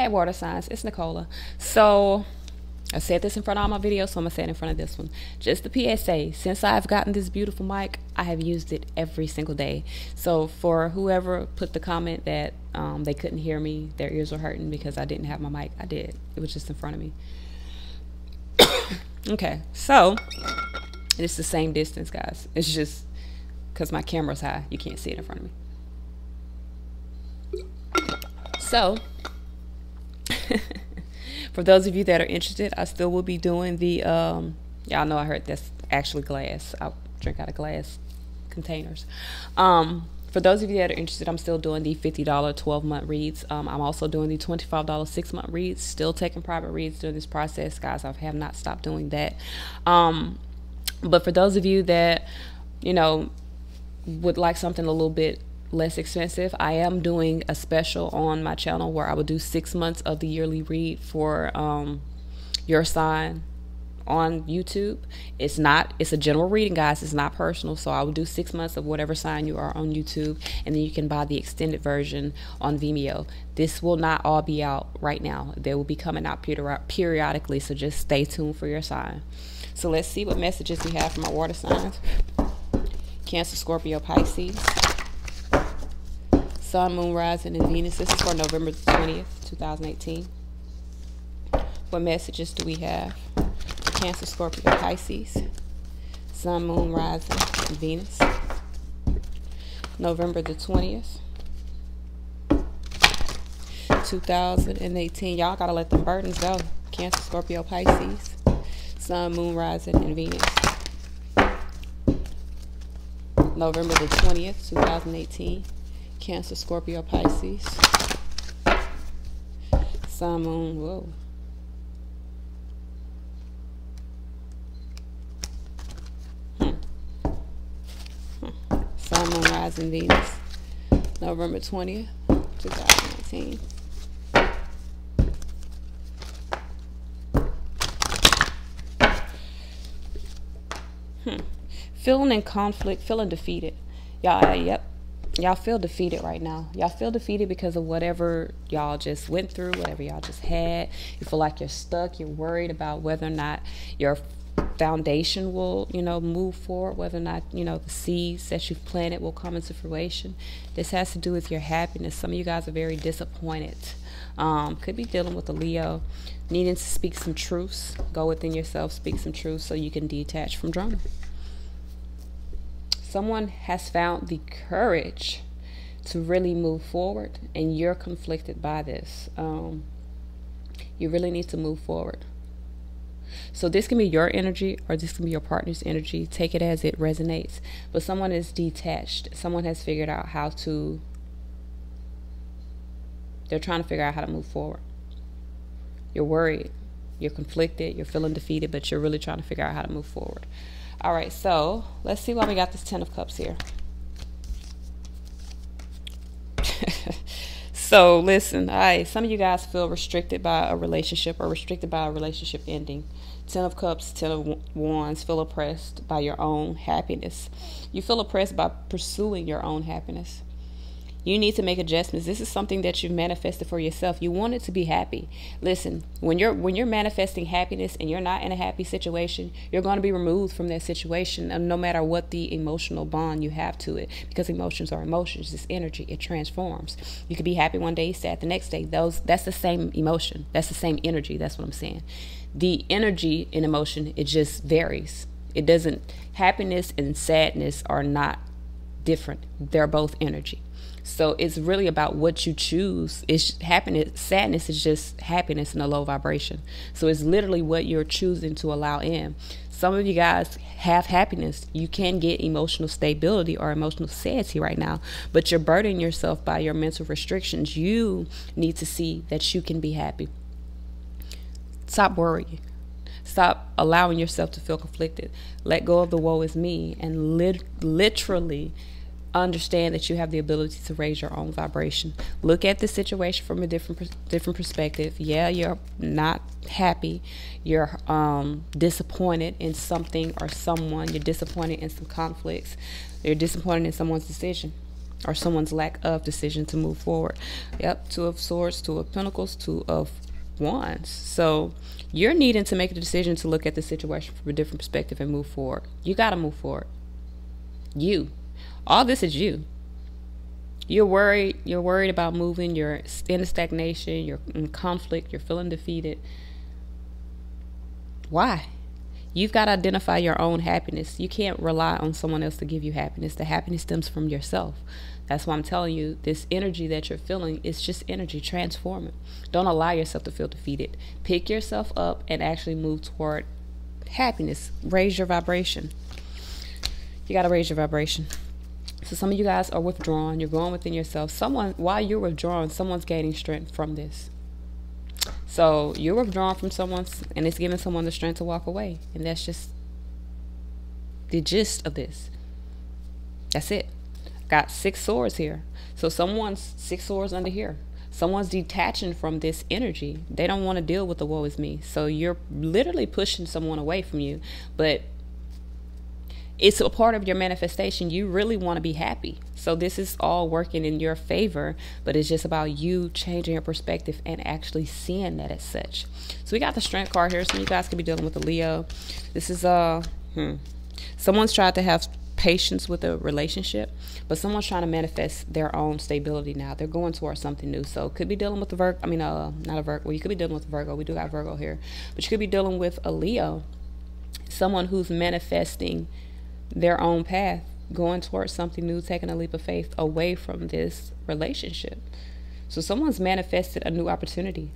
Hey, water signs, it's Nicola. So, I said this in front of all my videos, so I'm gonna say it in front of this one. Just the PSA, since I've gotten this beautiful mic, I have used it every single day. So, for whoever put the comment that um, they couldn't hear me, their ears were hurting because I didn't have my mic, I did. It was just in front of me. okay, so it's the same distance, guys. It's just because my camera's high, you can't see it in front of me. So, for those of you that are interested, I still will be doing the, um, y'all know I heard that's actually glass. I drink out of glass containers. Um, for those of you that are interested, I'm still doing the $50 12 month reads. Um, I'm also doing the $25 six month reads, still taking private reads during this process. Guys, I have not stopped doing that. Um, but for those of you that, you know, would like something a little bit less expensive, I am doing a special on my channel where I will do six months of the yearly read for um, your sign on YouTube. It's not, it's a general reading, guys. It's not personal. So I will do six months of whatever sign you are on YouTube, and then you can buy the extended version on Vimeo. This will not all be out right now. They will be coming out periodically, so just stay tuned for your sign. So let's see what messages we have from our water signs. Cancer, Scorpio, Pisces. Sun, Moon, Rising, and Venus. This is for November 20th, 2018. What messages do we have? Cancer, Scorpio, Pisces. Sun, Moon, Rising, and Venus. November the 20th, 2018. Y'all gotta let them burdens go. Cancer, Scorpio, Pisces. Sun, Moon, Rising, and Venus. November the 20th, 2018. Cancer, Scorpio, Pisces. Sun, Moon, whoa. Hmm. Moon, Rising, Venus. November 20th, 2019. Hmm. Feeling in conflict, feeling defeated. Y'all, yep. Y'all feel defeated right now. Y'all feel defeated because of whatever y'all just went through, whatever y'all just had. You feel like you're stuck. You're worried about whether or not your foundation will, you know, move forward, whether or not, you know, the seeds that you've planted will come into fruition. This has to do with your happiness. Some of you guys are very disappointed. Um, could be dealing with a Leo, needing to speak some truths. Go within yourself, speak some truths so you can detach from drama. Someone has found the courage to really move forward, and you're conflicted by this. Um, you really need to move forward. So this can be your energy or this can be your partner's energy. Take it as it resonates. But someone is detached. Someone has figured out how to they're trying to figure out how to move forward. You're worried, you're conflicted, you're feeling defeated, but you're really trying to figure out how to move forward. All right, so let's see why we got this Ten of Cups here. so listen, all right, some of you guys feel restricted by a relationship or restricted by a relationship ending. Ten of Cups, Ten of Wands, feel oppressed by your own happiness. You feel oppressed by pursuing your own happiness. You need to make adjustments. This is something that you've manifested for yourself. You want it to be happy. Listen, when you're when you're manifesting happiness and you're not in a happy situation, you're going to be removed from that situation uh, no matter what the emotional bond you have to it because emotions are emotions. It's energy. It transforms. You could be happy one day, sad the next day. Those that's the same emotion. That's the same energy. That's what I'm saying. The energy in emotion it just varies. It doesn't happiness and sadness are not different. They're both energy. So it's really about what you choose. It's happiness, sadness is just happiness in a low vibration. So it's literally what you're choosing to allow in. Some of you guys have happiness. You can get emotional stability or emotional satiety right now, but you're burdening yourself by your mental restrictions. You need to see that you can be happy. Stop worrying. Stop allowing yourself to feel conflicted. Let go of the woe is me and lit- literally understand that you have the ability to raise your own vibration. Look at the situation from a different different perspective. Yeah, you're not happy. You're um, disappointed in something or someone. You're disappointed in some conflicts. You're disappointed in someone's decision. or someone's lack of decision to move forward. Yep, Two of Swords, Two of Pentacles, Two of Wands. So you're needing to make a decision to look at the situation from a different perspective and move forward. You got to move forward. You. All this is you. You're worried. You're worried about moving. You're in stagnation. You're in conflict. You're feeling defeated. Why? You've got to identify your own happiness. You can't rely on someone else to give you happiness. The happiness stems from yourself. That's why I'm telling you this energy that you're feeling is just energy. Transform it. Don't allow yourself to feel defeated. Pick yourself up and actually move toward happiness. Raise your vibration. You got to raise your vibration. So some of you guys are withdrawn. You're going within yourself. Someone, while you're withdrawn, someone's gaining strength from this. So you're withdrawn from someone, and it's giving someone the strength to walk away. And that's just the gist of this. That's it. Got six swords here. So someone's six swords under here. Someone's detaching from this energy. They don't want to deal with the woe is me. So you're literally pushing someone away from you. But it's a part of your manifestation. You really want to be happy. So this is all working in your favor, but it's just about you changing your perspective and actually seeing that as such. So we got the strength card here. So you guys could be dealing with a Leo. This is uh hmm. Someone's tried to have patience with a relationship, but someone's trying to manifest their own stability now. They're going towards something new. So could be dealing with the Virgo. I mean, uh, not a Virgo. Well, you could be dealing with Virgo. We do got Virgo here, but you could be dealing with a Leo, someone who's manifesting their own path, going towards something new, taking a leap of faith away from this relationship. So someone's manifested a new opportunity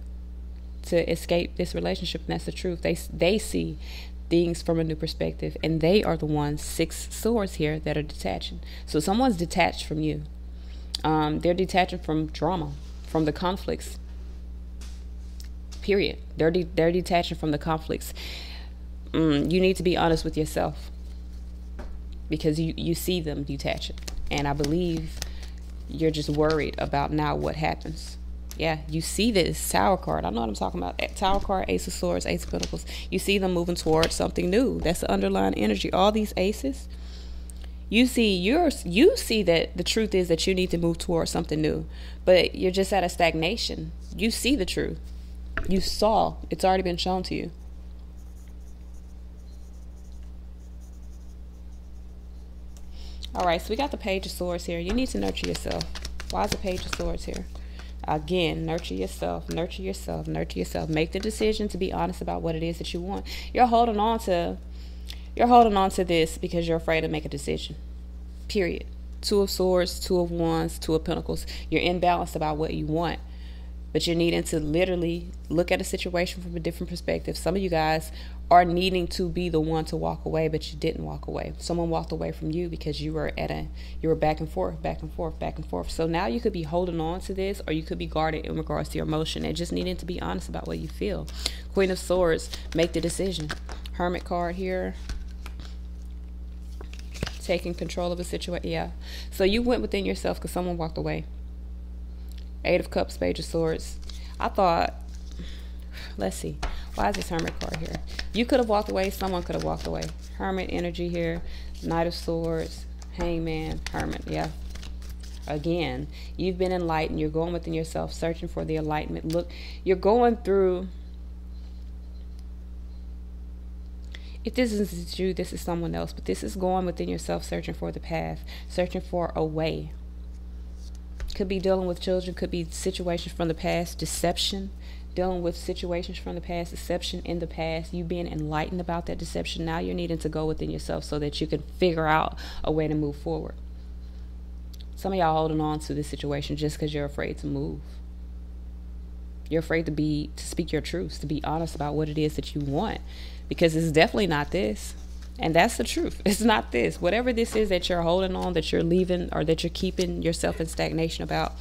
to escape this relationship, and that's the truth. They they see things from a new perspective, and they are the ones six swords here that are detaching. So someone's detached from you. Um, they're detaching from drama, from the conflicts. Period. They're de- they're detaching from the conflicts. Mm, you need to be honest with yourself because you, you see them detaching. And I believe you're just worried about now what happens. Yeah, you see this Tower card. I know what I'm talking about. Tower card, Ace of Swords, Ace of Pentacles. You see them moving towards something new. That's the underlying energy. All these aces, you see yours. You see that the truth is that you need to move towards something new, but you're just at a stagnation. You see the truth. You saw. It's already been shown to you. All right, so we got the Page of Swords here. You need to nurture yourself. Why is the Page of Swords here? Again, nurture yourself, nurture yourself, nurture yourself. Make the decision to be honest about what it is that you want. You're holding on to you're holding on to this because you're afraid to make a decision. Period. Two of swords, two of wands, two of pentacles. You're imbalanced about what you want but you're needing to literally look at a situation from a different perspective. Some of you guys are needing to be the one to walk away, but you didn't walk away. Someone walked away from you because you were at a you were back and forth, back and forth, back and forth. So now you could be holding on to this, or you could be guarded in regards to your emotion and just needing to be honest about what you feel. Queen of Swords, make the decision. Hermit card here. Taking control of a situation. Yeah. So you went within yourself because someone walked away. Eight of Cups, Page of Swords. I thought, let's see, why is this Hermit card here? You could have walked away. Someone could have walked away. Hermit energy here. Knight of Swords, Hangman, Hermit. Yeah. Again, you've been enlightened. You're going within yourself, searching for the enlightenment. Look, you're going through. If this isn't you, this is someone else, but this is going within yourself, searching for the path, searching for a way could be dealing with children, could be situations from the past, deception, dealing with situations from the past, deception in the past, you being enlightened about that deception. Now you're needing to go within yourself so that you can figure out a way to move forward. Some of y'all holding on to this situation just because you're afraid to move. You're afraid to be to speak your truths, to be honest about what it is that you want. Because it's definitely not this. And that's the truth. It's not this. Whatever this is that you're holding on, that you're leaving, or that you're keeping yourself in stagnation about,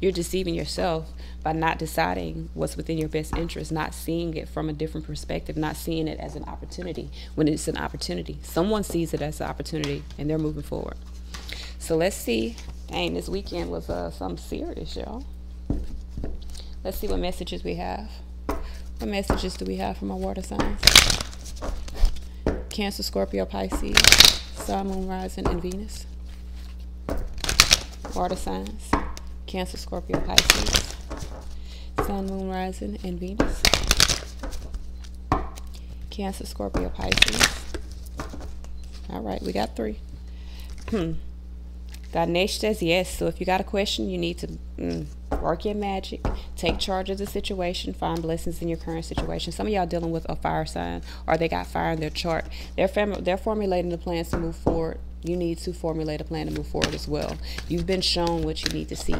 you're deceiving yourself by not deciding what's within your best interest, not seeing it from a different perspective, not seeing it as an opportunity when it's an opportunity. Someone sees it as an opportunity and they're moving forward. So let's see. Dang, this weekend was uh, something serious, y'all. Let's see what messages we have. What messages do we have from our water signs? Cancer, Scorpio, Pisces, Sun, Moon, Rising, and Venus. Water signs. Cancer, Scorpio, Pisces. Sun, Moon, Rising, and Venus. Cancer, Scorpio, Pisces. All right, we got three. Ganesh says yes. So if you got a question, you need to mm, work your magic, take charge of the situation, find blessings in your current situation. Some of y'all dealing with a fire sign, or they got fire in their chart. They're they're formulating the plans to move forward. You need to formulate a plan to move forward as well. You've been shown what you need to see.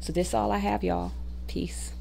So this is all I have, y'all. Peace.